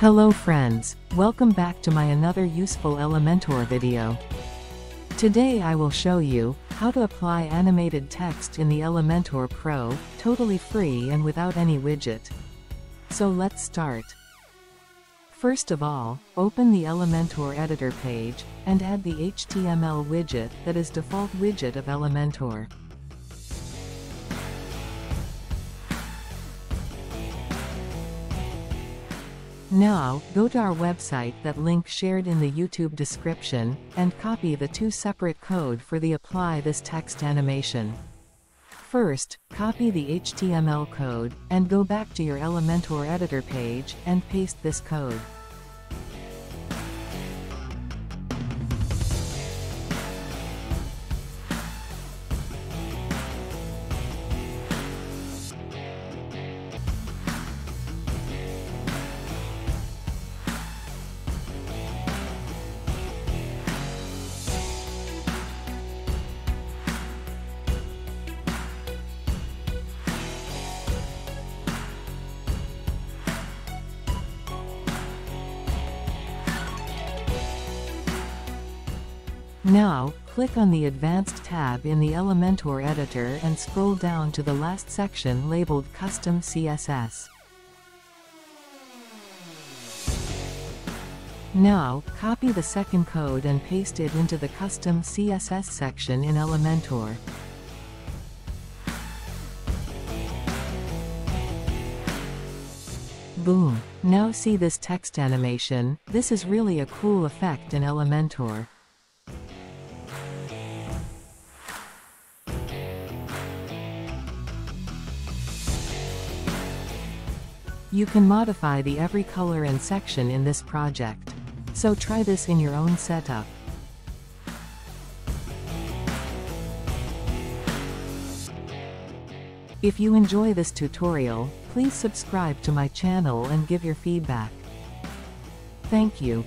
Hello friends, welcome back to my another useful Elementor video. Today I will show you, how to apply animated text in the Elementor Pro, totally free and without any widget. So let's start. First of all, open the Elementor editor page, and add the HTML widget that is default widget of Elementor. Now, go to our website that link shared in the YouTube description, and copy the two separate code for the apply this text animation. First, copy the HTML code, and go back to your Elementor editor page, and paste this code. Now, click on the Advanced tab in the Elementor editor and scroll down to the last section labeled Custom CSS. Now, copy the second code and paste it into the Custom CSS section in Elementor. Boom! Now see this text animation, this is really a cool effect in Elementor. You can modify the every color and section in this project. So try this in your own setup. If you enjoy this tutorial, please subscribe to my channel and give your feedback. Thank you.